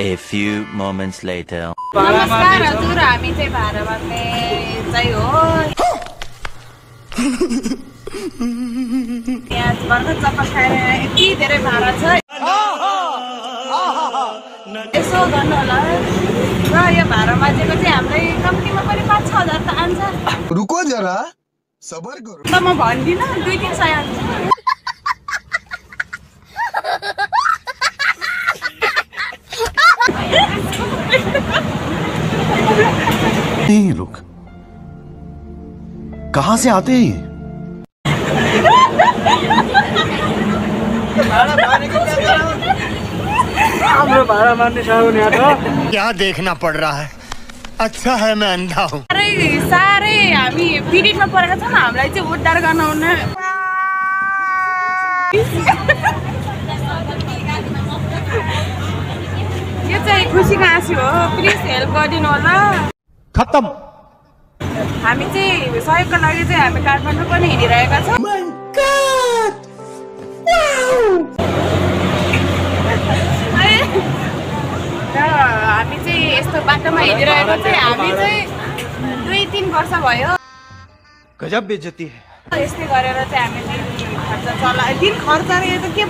A few moments later. नमस्कार हजुर हामी चाहिँ भाडा माग्ने चाहिँ हो यहाँ भर्खर चक्कर खाएर यति धेरै भाडा छ यसो गर्नु होला र यो भाडा माझेको चाहिँ हामीलाई कम्तीमा पनि पाँच छ हजार त आन्छ रुको जरा सबर ल म भन्दिनँ दुई तिन सय आन्छ नहीं रुक। कहाँ से आते हैं ये? क्या देखना पड़ रहा है? अच्छा है मैं अंधा हूँ। साह्रै साह्रै हामी पिरियडमा परेका छौँ हामीलाई चाहिँ गर्न खुसीको आँसु हो। प्लिज हेल्प गरिदिनु होला। खत्म हामी चाहिँ सहयोगको लागि चाहिँ हामी काठमाडौँ पनि हिँडिरहेका छौँ। है। र हामी चाहिँ यस्तो बाटोमा हिँडिरहेको चाहिँ हामी चाहिँ दुई तिन वर्ष भयो। गजब बेइज्जती है। यस्तै गरेर चाहिँ हामी दिन खर्च चला दिन खर्च यो त के